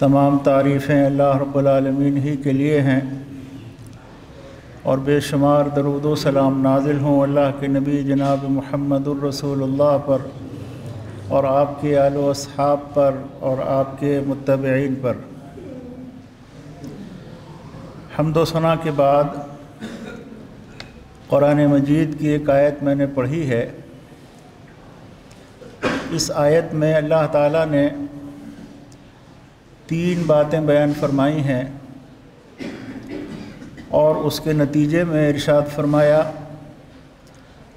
तमाम तारीफ़ें अल्लाह रब्बुल ही के लिए हैं। और बेशुमार दरूद सलाम नाजिल हों अल्लाह के नबी जनाब महमदुलरसूलुल्लाह पर और आपके आल पर और आपके मुतबीन पर। हमदोसना के बाद क़ुरान मजीद की एक आयत मैंने पढ़ी है। इस आयत में अल्लाह ताला ने तीन बातें बयान फरमाई हैं और उसके नतीजे में इरशाद फरमाया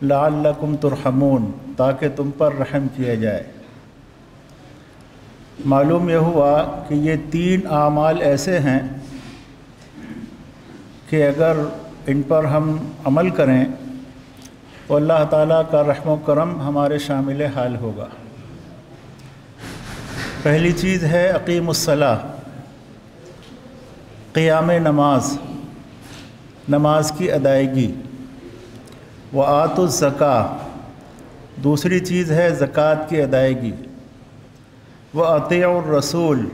लाकुम तुरहमून ताकि तुम पर रहम किया जाए। मालूम यह हुआ कि ये तीन आमाल ऐसे हैं कि अगर इन पर हम अमल करें तो अल्लाह ताला का रहम करम हमारे शामिल हाल होगा। पहली चीज़ है अकीमसला क़ियाम नमाज़ नमाज़ की अदायगी। व आतुज़क़ा दूसरी चीज़ है ज़क़़त की अदायगी। व अतरसूल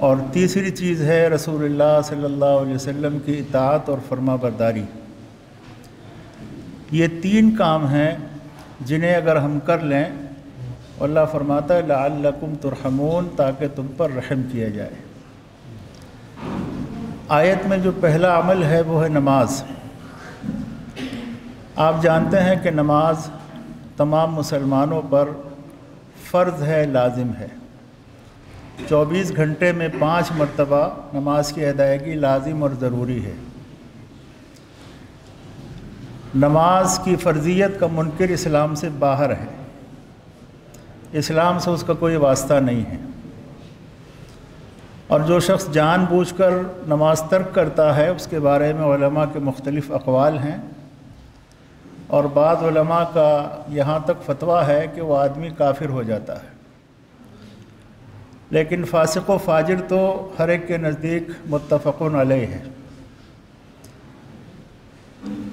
और तीसरी चीज़ है रसूलुल्लाह सल्लल्लाहु अलैहि वसल्लम की इतात और फर्मा बरदारी ये तीन काम हैं जिन्हें अगर हम कर लें अल्लाह फरमाता है लकुम तुरहमून ताकि तुम पर रहम किया जाए। आयत में जो पहला अमल है, वो है नमाज़। आप जानते हैं कि नमाज़ तमाम मुसलमानों पर फ़र्ज़ है, लाजिम है। 24 घंटे में पाँच मरतबा नमाज़ की अदायगी लाजिम और ज़रूरी है। नमाज़ की फ़र्जियत का मुनकर इस्लाम से बाहर है। इस्लाम से उसका कोई वास्ता नहीं है। और जो शख्स जानबूझकर नमाज़ तर्क करता है, उसके बारे में उलमा के मुख्तलिफ़ अकवाल हैं। और बाद का यहाँ तक फतवा है कि वह आदमी काफिर हो जाता है। लेकिन फ़ासिक व फाजिर तो हर एक के नज़दीक मुतफ़न अलह है।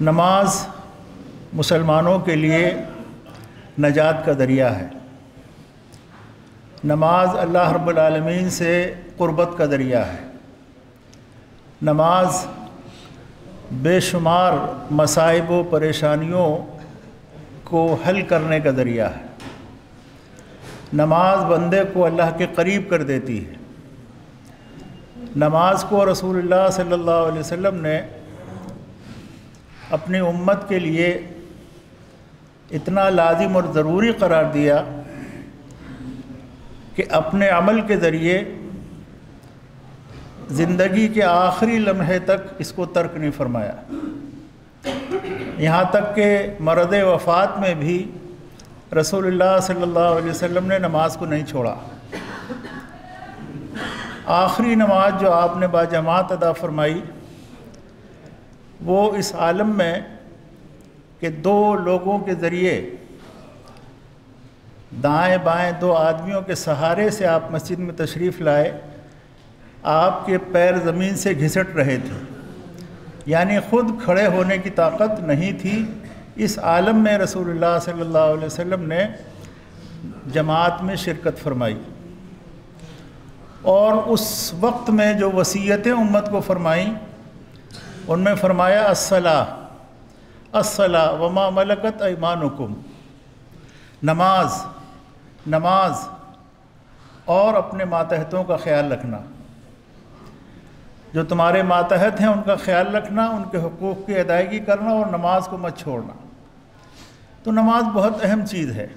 नमाज़ मुसलमानों के लिए नजात का दरिया है। नमाज़ अल्लाह रब्बुल से क़ुरबत का ज़रिया है। नमाज़ बेशुमार मसाइब व परेशानियों को हल करने का ज़रिया है। नमाज़ बंदे को अल्लाह के करीब कर देती है। नमाज़ को रसूलुल्लाह सल्लल्लाहु अलैहि वसल्लम ने अपनी उम्मत के लिए इतना लाजिम और ज़रूरी करार दिया कि अपने अमल के ज़रिए ज़िंदगी के आखिरी लम्हे तक इसको तर्क नहीं फरमाया। यहाँ तक कि मरद वफ़ात में भी सल्लल्लाहु अलैहि वसल्लम ने नमाज़ को नहीं छोड़ा। आखिरी नमाज़ जो आपने बाजमात अदा फरमाई, वो इस आलम में कि दो लोगों के ज़रिए दाएँ बाएँ दो आदमियों के सहारे से आप मस्जिद में तशरीफ़ लाए, आपके पैर ज़मीन से घिसट रहे थे। यानी ख़ुद खड़े होने की ताकत नहीं थी। इस आलम में रसूलुल्लाह सल्लल्लाहु अलैहि वसल्लम ने जमात में शिरकत फरमाई। और उस वक्त में जो वसीयतें उम्मत को फरमाई, उनमें फरमाया असला असला वमा मलकत ऐमानुकुम। नमाज़ नमाज़ और अपने मातहतों का ख्याल रखना। जो तुम्हारे मातहत हैं, उनका ख्याल रखना, उनके हकूक़ की अदायगी करना और नमाज़ को मत छोड़ना। तो नमाज़ बहुत अहम चीज़ है।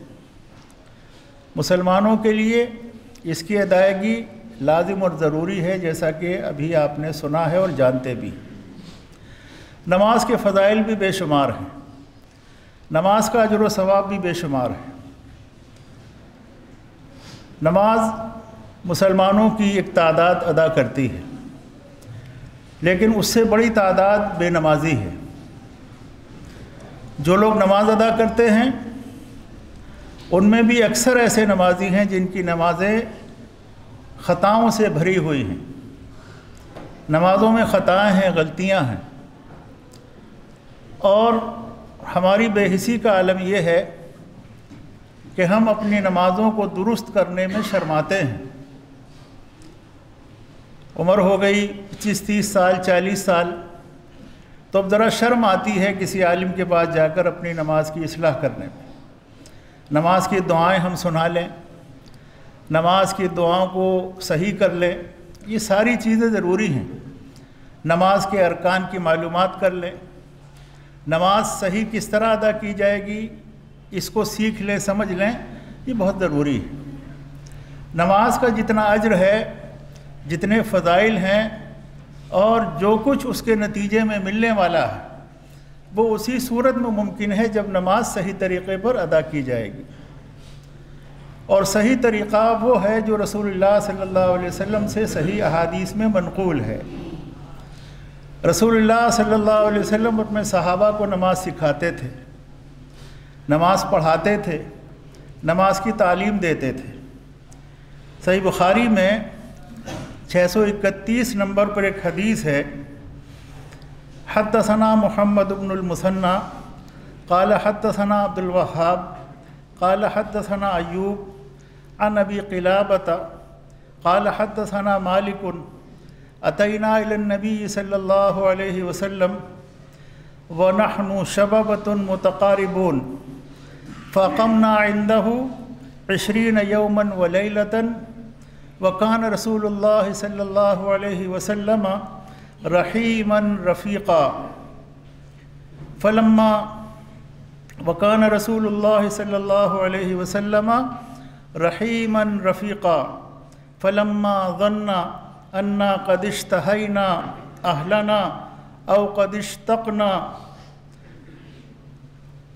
मुसलमानों के लिए इसकी अदायगी लाजिम और ज़रूरी है, जैसा कि अभी आपने सुना है और जानते भी। नमाज़ के फ़जाइल भी बेशुमार हैं। नमाज़ का अजर सवाब भी बेशुमार है। नमाज़ मुसलमानों की एक तादाद अदा करती है, लेकिन उससे बड़ी तादाद बेनमाजी है। जो लोग नमाज़ अदा करते हैं, उनमें भी अक्सर ऐसे नमाजी हैं जिनकी नमाज़ें ख़ताओं से भरी हुई हैं। नमाज़ों में ख़ताएँ हैं, गलतियाँ हैं। और हमारी बेहिसी का आलम यह है कि हम अपनी नमाज़ों को दुरुस्त करने में शर्माते हैं। उम्र हो गई, पच्चीस, तीस साल, चालीस साल तो अब ज़रा शर्म आती है किसी आलिम के पास जाकर अपनी नमाज़ की असलाह करने में। नमाज़ की दुआएँ हम सुना लें, नमाज़ की दुआओं को सही कर लें, ये सारी चीज़ें ज़रूरी हैं। नमाज़ के अरकान की मालूम कर लें, नमाज़ सही किस तरह अदा की जाएगी इसको सीख लें, समझ लें, ये बहुत ज़रूरी है। नमाज़ का जितना अज्र है, जितने फ़जाइल हैं, और जो कुछ उसके नतीजे में मिलने वाला है, वो उसी सूरत में मुमकिन है जब नमाज़ सही तरीक़े पर अदा की जाएगी। और सही तरीक़ा वो है जो रसूलुल्लाह सल्लल्लाहु अलैहि वसल्लम से सही अहादीस में मनकूल है। रसूलुल्लाह सल्लल्लाहु अलैहि वसल्लम अपने सहाबा को नमाज़ सिखाते थे। नमाज़ पढ़ाते थे, नमाज़ की तालीम देते थे। सही बुखारी में 631 नंबर पर एक हदीस है हदसना मोहम्मद उबनमसन्ना काल हदसना अब्दुलवहाब काल हदसना अयूब अन नबी क़िलाबत, काल हदसना मालिकुन, अतना नबी सल्लल्लाहु अलैहि व नहनु शबबतुन मुतकारिबून। फ़कमना इंदहु अशरीन यौमन व लैलतन वकान रसूलुल्लाह सल्लल्लाहु अलैहि वसल्लम रहीमन रफ़ीक़ा फ़लम्मा वकान रसूलुल्लाह सल्लल्लाहु अलैहि वसल्लम रहीमन रफ़ीक़ा फ़लम्मा गन्ना अन्ना कदिश्तहैना अहलना अव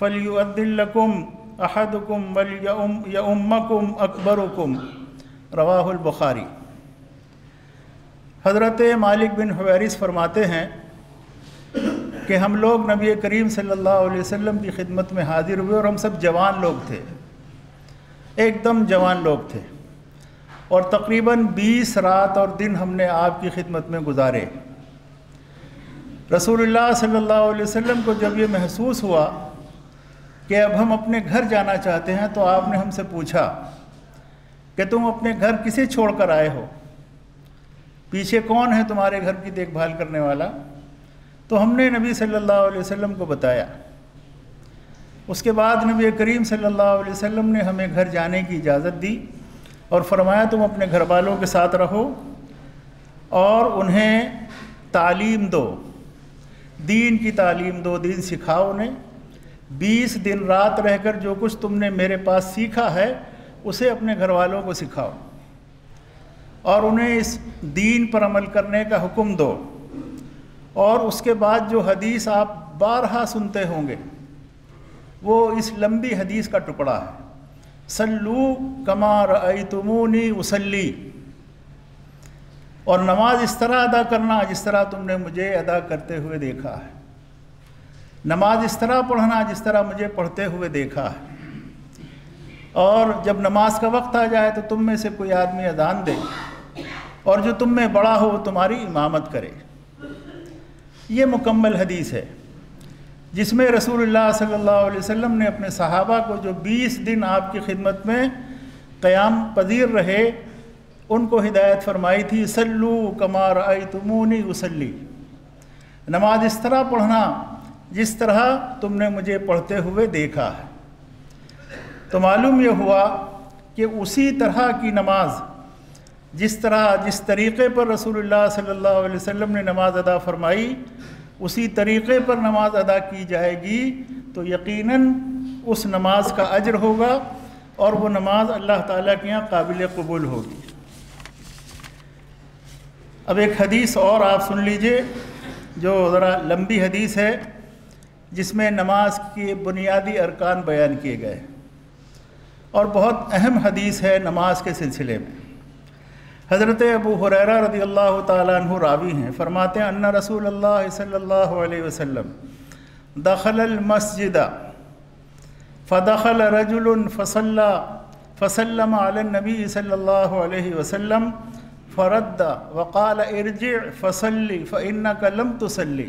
फ़लयुद्दिल्लकुम अहदकुम वल यउम्मकुम अकबरुकुम रवाहुल बुखारी हज़रत मालिक बिन हवैरिस फरमाते हैं कि हम लोग नबी करीम सल्लल्लाहु अलैहि वसल्लम की खिदमत में हाजिर हुए और हम सब जवान लोग थे। एकदम जवान लोग थे। और तकरीबन 20 रात और दिन हमने आपकी खिदमत में गुजारे। रसूलुल्लाह सल्लल्लाहु अलैहि वसल्लम को जब ये महसूस हुआ कि अब हम अपने घर जाना चाहते हैं तो आपने हमसे पूछा कि तुम अपने घर किसे छोड़ कर आए हो? पीछे कौन है तुम्हारे घर की देखभाल करने वाला? तो हमने नबी सल्लल्लाहु अलैहि वसल्लम को बताया। उसके बाद नबी करीम सल्लल्लाहु अलैहि वसल्लम ने हमें घर जाने की इजाज़त दी और फरमाया, तुम अपने घर वालों के साथ रहो और उन्हें तालीम दो, दीन की तालीम दो, दीन सिखाओ उन्हें। बीस दिन रात रहकर जो कुछ तुमने मेरे पास सीखा है, उसे अपने घर वालों को सिखाओ और उन्हें इस दीन पर अमल करने का हुक्म दो। और उसके बाद जो हदीस आप बारहा सुनते होंगे, वो इस लंबी हदीस का टुकड़ा है। सल्लू कमार तुमूनी उसली और नमाज़ इस तरह अदा करना जिस तरह तुमने मुझे अदा करते हुए देखा है। नमाज़ इस तरह पढ़ना जिस तरह मुझे पढ़ते हुए देखा है। और जब नमाज़ का वक्त आ जाए तो तुम में से कोई आदमी अजान दे और जो तुम में बड़ा हो वो तुम्हारी इमामत करे। ये मुकम्मल हदीस है, जिसमें रसूलुल्लाह सल्लल्लाहु अलैहि वसल्लम ने अपने सहाबा को जो 20 दिन आपकी खिदमत में क़याम पजीर रहे, उनको हिदायत फरमाई थी, सल्लू कमार आई तुमूनी वसली नमाज़ इस तरह पढ़ना जिस तरह तुमने मुझे पढ़ते हुए देखा है। तो मालूम ये हुआ कि उसी तरह की नमाज़, जिस तरह, जिस तरीक़े पर रसूलुल्लाह सल्लल्लाहु अलैहि वसल्लम ने नमाज़ अदा फरमाई, उसी तरीक़े पर नमाज़ अदा की जाएगी तो यकीनन उस नमाज़ का अजर होगा और वो नमाज़ अल्लाह ताला के यहाँ काबिल कबूल होगी। अब एक हदीस और आप सुन लीजिए, जो ज़रा लंबी हदीस है। जिसमें नमाज़ के बुनियादी अरकान बयान किए गए। और बहुत अहम हदीस है नमाज़ के सिलसिले में। हज़रत अबू हुरैरा रदी अल्लाह तु रावी हैं, फरमाते हैं, अन्ना रसूल अल्लाह अलैहि वसल्लम दखल मस्जिद फ़दखल रजुल फसल्ला फ़सल्लम नबी अलैहि वसल्लम फ़रद वक़ाल इरज फ़सली फ़िन कलम तसली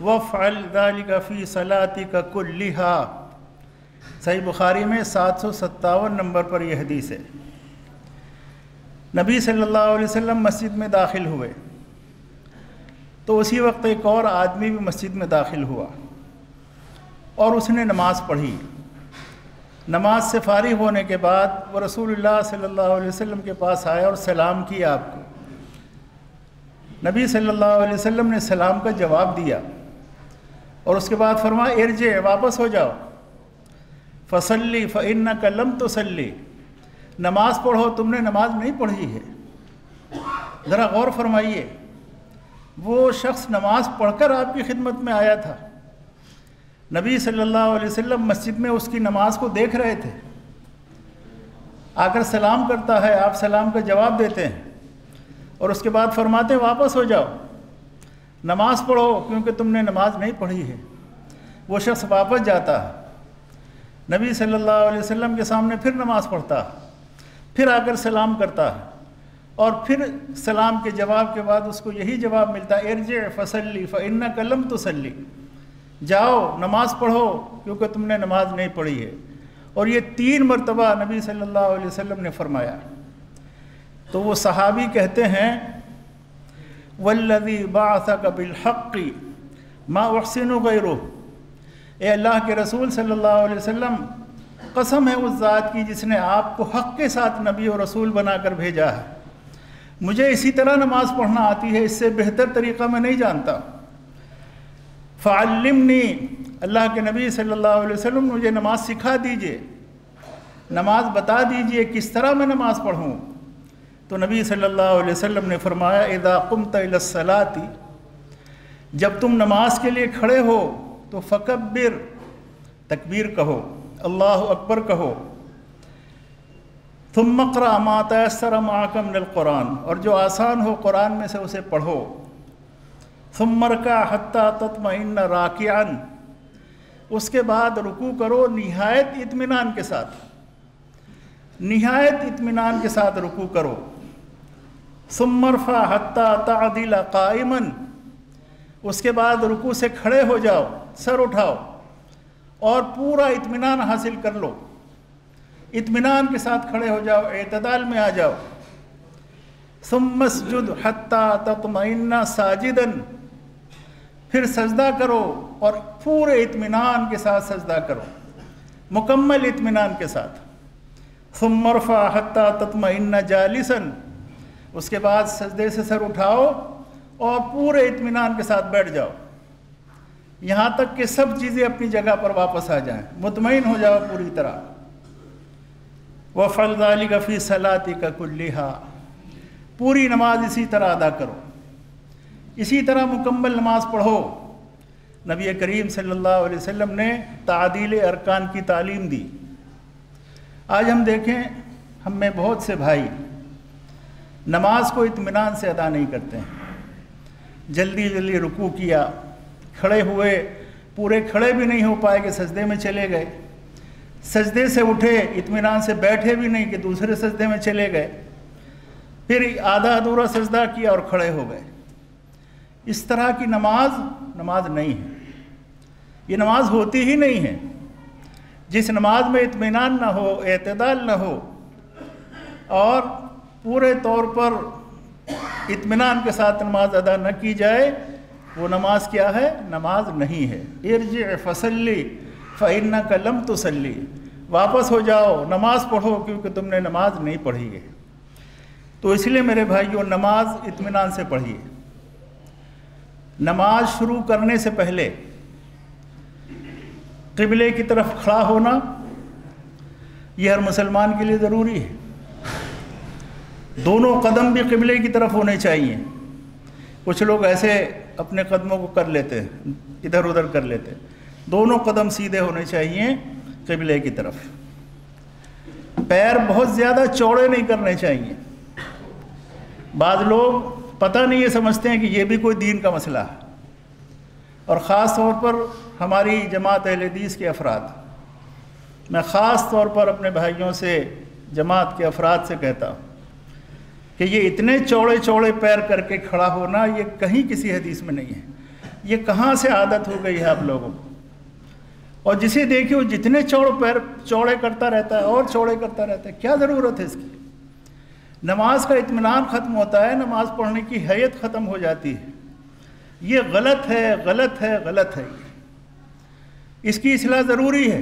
वफ़ल दालिका फ़ी सलाती का कुल्लिहा सही बुखारी में सात सौ सत्तावन नंबर पर यह हदीस है नबी सल्लल्लाहु अलैहि वसल्लम मस्जिद में दाखिल हुए तो उसी वक्त एक और आदमी भी मस्जिद में दाखिल हुआ और उसने नमाज़ पढ़ी। नमाज़ से फारिग होने के बाद वो रसूलुल्लाह सल्लल्लाहु अलैहि वसल्लम के पास आया और सलाम किया आपको। नबी सल्लल्लाहु अलैहि वसल्लम ने सलाम का जवाब दिया और उसके बाद फरमा इर्जे, वापस हो जाओ। फसली फ़िन कलम तो सल्ली नमाज़ पढ़ो, तुमने नमाज़ नहीं पढ़ी है। ज़रा गौर फरमाइए। वो शख्स नमाज़ पढ़कर आपकी खिदमत में आया था। नबी सल्लल्लाहु अलैहि वसल्लम मस्जिद में उसकी नमाज़ को देख रहे थे। आकर सलाम करता है, आप सलाम का जवाब देते हैं। और उसके बाद फरमाते वापस हो जाओ। नमाज़ पढ़ो, क्योंकि तुमने नमाज़ नहीं पढ़ी है। वो शख्स वापस जाता है। नबी सल्लल्लाहु अलैहि वसल्लम के सामने फिर नमाज़ पढ़ता फिर आकर सलाम करता है। और फिर सलाम के जवाब के बाद उसको यही जवाब मिलता है एरज फसली फ़िन कलम तसली जाओ, नमाज़ पढ़ो, क्योंकि तुमने नमाज़ नहीं पढ़ी है। और ये तीन मरतबा नबी सल्लल्लाहु अलैहि वसल्लम ने फरमाया। तो वो सहाबी कहते हैं वल्लदी बासा बिलहक़ी माँ वहसिन गैरो ए अल्लाह के रसूल सल्लल्लाहु अलैहि वसल्लम, कसम है उस ज़ात की जिसने आपको हक़ के साथ नबी और रसूल बनाकर भेजा है। मुझे इसी तरह नमाज़ पढ़ना आती है, इससे बेहतर तरीक़ा मैं नहीं जानता। फ़ालिमनी अल्लाह के नबी सल्लल्लाहु अलैहि वसल्लम मुझे नमाज़ सिखा दीजिए। नमाज़ बता दीजिए किस तरह मैं नमाज़ पढ़ूँ। तो नबी सल्लल्लाहु अलैहि वसल्लम ने फरमाया इदा कुम जब तुम नमाज़ के लिए खड़े हो तो फ़कबिर तकबीर कहो, अल्लाह अकबर कहो। तुम मकरा मातसर माकम कुरान। और जो आसान हो कुरान में से उसे पढ़ो। तुम मरका हत्ता तत्मिन राकियान उसके बाद रुकू करो नहायत इतमान के साथ। नहायत इतमान के साथ रुकू करो। सुमरफ़ा हत्ता तादिल कायमन उसके बाद रुकू से खड़े हो जाओ, सर उठाओ और पूरा इतमान हासिल कर लो। इत्मीनान के साथ खड़े हो जाओ, एतदाल में आ जाओ। सुमसजुद हत्ता ततमन्ना साजिदन। फिर सजदा करो और पूरे इतमान के साथ सजदा करो। मुकम्मल इतमान के साथ। सुमरफ़ा हत्ता ततमन्ना जालिसन। उसके बाद सजदे से सर उठाओ और पूरे इतमान के साथ बैठ जाओ। यहाँ तक कि सब चीज़ें अपनी जगह पर वापस आ जाएँ। मुतमिन हो जाओ पूरी तरह। व फलदाली गफ़ी सलाती का कुल्लिहा। पूरी नमाज़ इसी तरह अदा करो। इसी तरह मुकम्मल नमाज़ पढ़ो। नबी करीम सल्लल्लाहु अलैहि वसल्लम ने तादील अरकान की तालीम दी। आज हम देखें, हम में बहुत से भाई नमाज़ को इत्मीनान से अदा नहीं करते हैं। जल्दी जल्दी रुकू किया, खड़े हुए, पूरे खड़े भी नहीं हो पाए कि सजदे में चले गए। सजदे से उठे इतमान से बैठे भी नहीं कि दूसरे सजदे में चले गए। फिर आधा अधूरा सजदा किया और खड़े हो गए। इस तरह की नमाज़ नमाज़ नहीं है। ये नमाज़ होती ही नहीं है। जिस नमाज़ में इतमान ना हो, एतदाल ना हो, और पूरे तौर पर इतमान के साथ नमाज़ अदा न की जाए, वो नमाज़ क्या है? नमाज़ नहीं है। इर्ज फसली फ़ैन्ना कलम तो सल्ली। वापस हो जाओ, नमाज़ पढ़ो, क्योंकि तुमने नमाज़ नहीं पढ़ी है। तो इसलिए मेरे भाइयों, नमाज़ इत्मीनान से पढ़िए। नमाज़ शुरू करने से पहले किबले की तरफ़ खड़ा होना, यह हर मुसलमान के लिए ज़रूरी है। दोनों कदम भी किबले की तरफ़ होने चाहिए। कुछ लोग ऐसे अपने कदमों को कर लेते हैं इधर उधर कर लेते हैं। दोनों कदम सीधे होने चाहिए किबले की तरफ़। पैर बहुत ज़्यादा चौड़े नहीं करने चाहिए। बाद लोग पता नहीं ये समझते हैं कि ये भी कोई दीन का मसला है। और ख़ास तौर पर हमारी जमात अहलदीस के अफराद। मैं ख़ास तौर पर अपने भाइयों से, जमात के अफराद से कहता हूँ कि ये इतने चौड़े चौड़े पैर करके खड़ा होना ये कहीं किसी हदीस में नहीं है। ये कहाँ से आदत हो गई है आप लोगों को? और जिसे देखे वो जितने चौड़ पैर चौड़े करता रहता है और चौड़े करता रहता है, क्या ज़रूरत है इसकी? नमाज़ का इतमान ख़त्म होता है, नमाज़ पढ़ने की हैत ख़त्म हो जाती है। ये गलत है गलत है गलत है इसकी असलाह ज़रूरी है।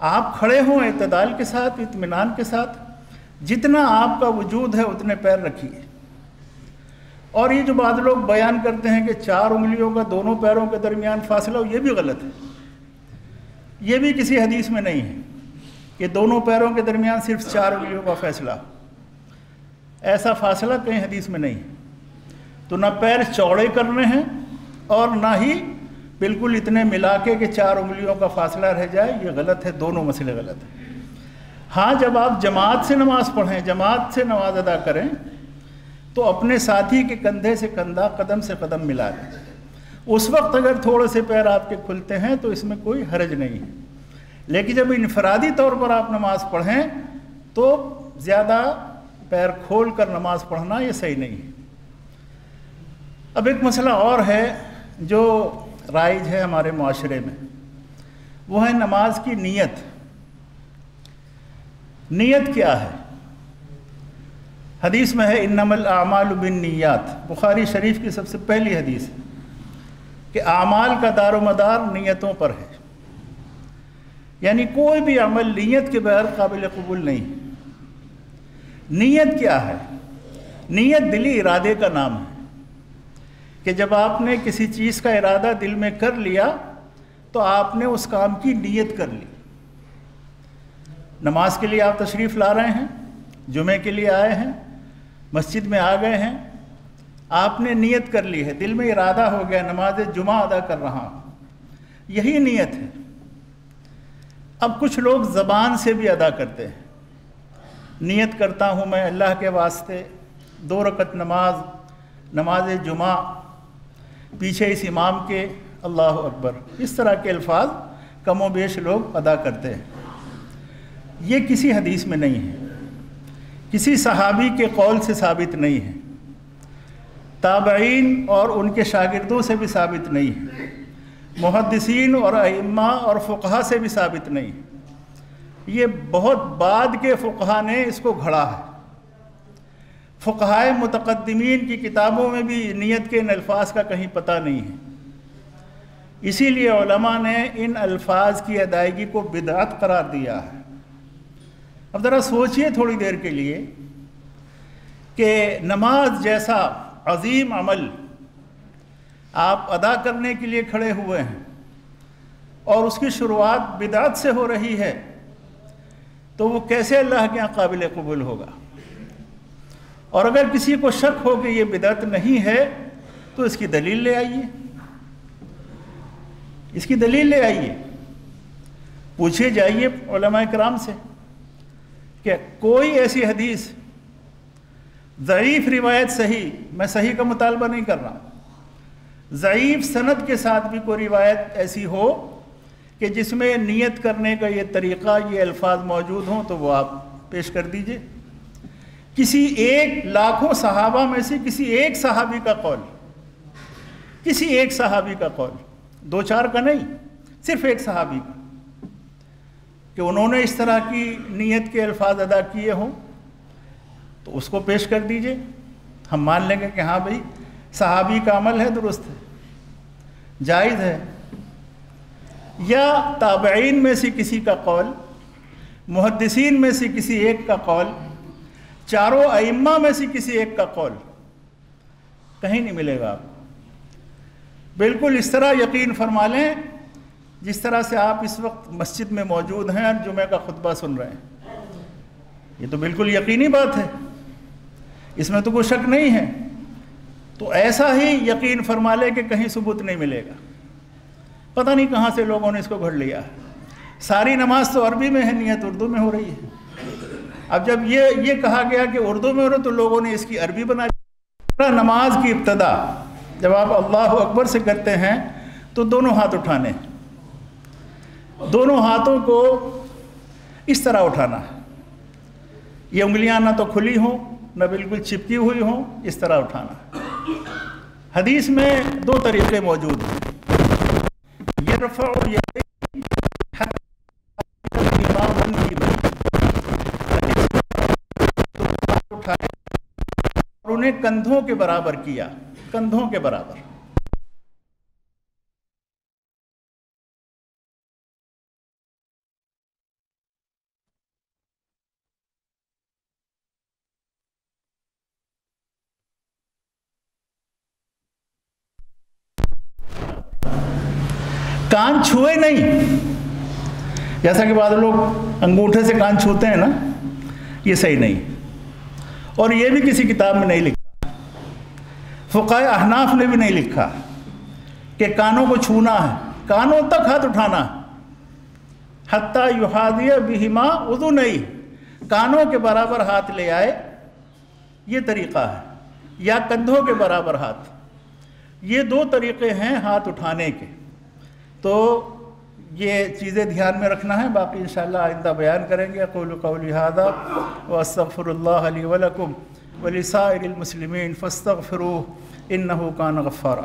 आप खड़े हों अतदाल के साथ इतमान के साथ। जितना आपका वजूद है, उतने पैर रखिए। और ये जो बाद लोग बयान करते हैं कि चार उंगलियों का दोनों पैरों के दरमियान फासला हो ये भी गलत है। ये भी किसी हदीस में नहीं है कि दोनों पैरों के दरमियान सिर्फ़ चार उंगलियों का फैसला। ऐसा फासला कहीं हदीस में नहीं है। तो ना पैर चौड़े करने हैं और ना ही बिल्कुल इतने मिला के कि चार उंगलियों का फासला रह जाए, ये गलत है, दोनों मसले गलत हैं। हाँ जब आप जमात से नमाज़ पढ़ें, जमात से नमाज़ अदा करें तो अपने साथी के कंधे से कंधा कदम से कदम मिला लें। उस वक्त अगर थोड़े से पैर आपके खुलते हैं तो इसमें कोई हरज नहीं है। लेकिन जब इनफरादी तौर पर आप नमाज़ पढ़ें तो ज़्यादा पैर खोल कर नमाज़ पढ़ना ये सही नहीं है। अब एक मसला और है, जो राइज है हमारे माशरे में। वो है नमाज़ की नीयत। नीयत क्या है? हदीस में है, इन्नमल आमाल बिन नीयत। बुखारी शरीफ की सबसे पहली हदीस है। कि आमाल का दारो मदार नीयतों पर है। यानी कोई भी अमल नीयत के बगैर काबिल कबूल नहीं नीयत क्या है? नीयत दिली इरादे का नाम है कि जब आपने किसी चीज़ का इरादा दिल में कर लिया तो आपने उस काम की नीयत कर ली। नमाज़ के लिए आप तशरीफ़ ला रहे हैं, जुमे के लिए आए हैं, मस्जिद में आ गए हैं आपने नीयत कर ली है, दिल में इरादा हो गया, नमाज़ जुमा अदा कर रहा हूँ। यही नीयत है। अब कुछ लोग ज़बान से भी अदा करते हैं। नीयत करता हूँ मैं अल्लाह के वास्ते, दो रकत नमाज़ नमाज़ जुमा पीछे इस इमाम के, अल्लाह अकबर। इस तरह के अल्फाज कमो बेश लोग अदा करते हैं। ये किसी हदीस में नहीं है। किसी सहाबी के कौल से साबित नहीं है। ताबईन और उनके शागिर्दों से भी साबित नहीं है। मुहदसिन और अम्मा और फ़ुकहा से भी साबित नहीं। है ये बहुत बाद के फ़ुकहा ने इसको घड़ा है। फ़ुकहाए मुतकदमीन की किताबों में भी नीयत के इन अल्फाज का कहीं पता नहीं है। इसीलिए ने इन अल्फाज की अदायगी को बिदात करार दिया है। अब ज़रा सोचिए थोड़ी देर के लिए कि नमाज़ जैसा अजीम अमल। आप अदा करने के लिए खड़े हुए हैं और उसकी शुरुआत बिदात से हो रही है तो वो कैसे अल्लाह के यहाँ काबिल कबूल होगा? और अगर किसी को शक हो कि ये बिदात नहीं है तो इसकी दलील ले आइए। इसकी दलील ले आइए। पूछे जाइए कराम से कि कोई ऐसी हदीस ज़यीफ़ रिवायत सही, मैं सही का मुतालबा नहीं कर रहा। ज़यीफ़ सनद के साथ भी कोई रिवायत ऐसी हो कि जिसमें नियत करने का ये तरीक़ा, ये अल्फाज मौजूद हों तो वो आप पेश कर दीजिए। किसी एक लाखों सहाबा में से किसी एक सहाबी का कौल, किसी एक सहाबी का कौल, दो चार का नहीं, सिर्फ़ एक सहाबी का, कि उन्होंने इस तरह की नीयत के अल्फाज अदा किए हों। तो उसको पेश कर दीजिए। हम मान लेंगे कि हाँ भाई, सहाबी का अमल है, दुरुस्त है, जायज़ है। या ताबईन में से किसी का कौल मुहदसिन में से किसी एक का कौल, चारों अइम्मा में से किसी एक का कौल, कहीं नहीं मिलेगा आपको। बिल्कुल इस तरह यकीन फरमा लें, जिस तरह से आप इस वक्त मस्जिद में मौजूद हैं और जुमे का खुतबा सुन रहे हैं। ये तो बिल्कुल यकीनी बात है। इसमें तो कोई शक नहीं है। तो ऐसा ही यकीन फरमा ले कि कहीं सबूत नहीं मिलेगा। पता नहीं कहाँ से लोगों ने इसको घड़ लिया। सारी नमाज़ तो अरबी में है, नियत उर्दू में हो रही है। अब जब ये ये कहा गया कि उर्दू में हो रहा तो लोगों ने इसकी अरबी बना नमाज़ की इब्तदा। जब आप अल्लाह अकबर से करते हैं तो दोनों हाथ उठाने। दोनों हाथों को इस तरह उठाना। ये उंगलियाँ ना तो खुली हों ना बिल्कुल चिपकी हुई हों, इस तरह उठाना। हदीस में दो तरीके मौजूद हैं। और उन्हें कंधों के बराबर किया, कंधों के बराबर। कान छुए नहीं। जैसा कि बाद लोग अंगूठे से कान छूते हैं ना, ये सही नहीं। और ये भी किसी किताब में नहीं लिखा। फ़ुकाय अहनाफ ने भी नहीं लिखा कि कानों को छूना है, कानों तक हाथ उठाना हत्ता युहादिया बिहिमा उदू नहीं। कानों के बराबर हाथ ले आए, ये तरीक़ा है। या कंधों के बराबर हाथ। ये दो तरीक़े हैं हाथ उठाने के। तो ये चीज़ें ध्यान में रखना है। बाकी इन आइंदा बयान करेंगे। कौल कौल हादा वस्तफ़रल्लाकुम वलिसाइलमसलमिन फ़स्तफ़रू इन का गफ़ारा।